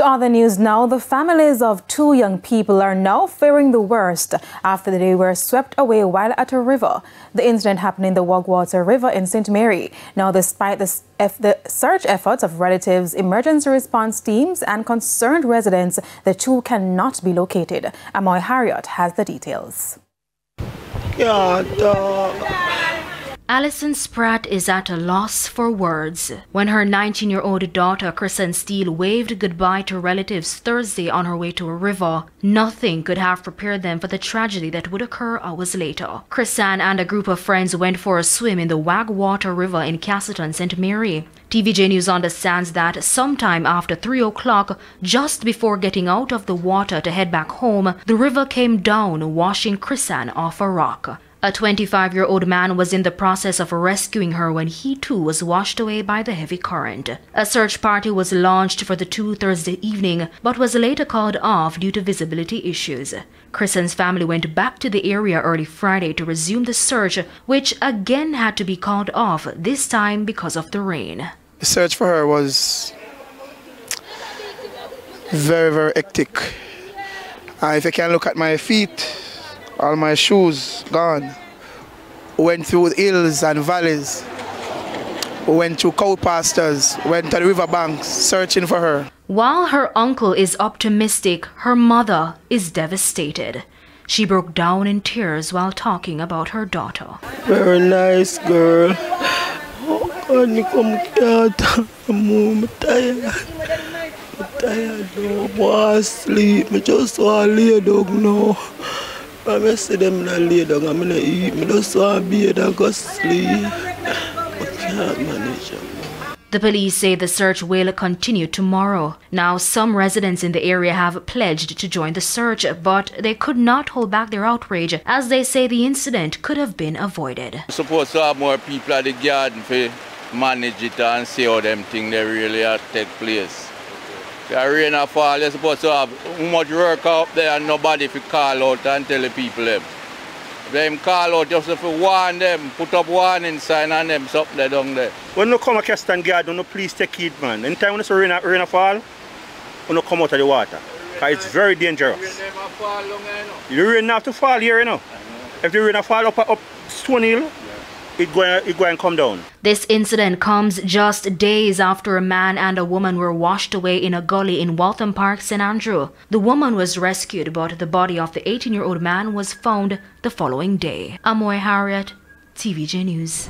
To other news now, the families of two young people are now fearing the worst after they were swept away while at a river. The incident happened in the Wagwater River in St. Mary. Now, despite the, the search efforts of relatives, emergency response teams, and concerned residents, the two cannot be located. Amoy Harriot has the details. Yeah, Alison Spratt is at a loss for words. When her 19-year-old daughter, Kristen Steele, waved goodbye to relatives Thursday on her way to a river, nothing could have prepared them for the tragedy that would occur hours later. Kristen and a group of friends went for a swim in the Wagwater River in Castleton, St. Mary. TVJ News understands that sometime after 3 o'clock, just before getting out of the water to head back home, the river came down, washing Kristen off a rock. A 25 year old man was in the process of rescuing her when he too was washed away by the heavy current. A search party was launched for the two Thursday evening but was later called off due to visibility issues. Kristen's family went back to the area early Friday to resume the search, which again had to be called off, this time because of the rain. The search for her was very, very hectic. Uh, if you can look at my feet, all my shoes gone. Went through hills and valleys. Went to cow pastures, went to the riverbanks searching for her. While her uncle is optimistic, her mother is devastated. She broke down in tears while talking about her daughter. Very nice girl. Oh God, you come here. I'm tired. I'm tired. I want to sleep. I just want to lay down now. I see them not lay down, I'm gonna eat. I just want to bathe and go sleep. I can't manage them. The police say the search will continue tomorrow. Now, some residents in the area have pledged to join the search, but they could not hold back their outrage as they say the incident could have been avoided. We're supposed to have more people at the garden to manage it and see how them things they really take place. The rain or fall, you're supposed to have much work up there and nobody to call out and tell the people them. Them call out just to warn them, put up warning sign on them something there down there. When you come to Castleton Garden, no please take it man. Anytime when it's rain, rain fall, when you no come out of the water. Because it's very dangerous. The rain have to fall here, you know. If the rain fall up, up Stone Hill, it go, it go and come down. This incident comes just days after a man and a woman were washed away in a gully in Waltham Park, St. Andrew. The woman was rescued, but the body of the 18-year-old man was found the following day. Amoy Harriet, TVJ News.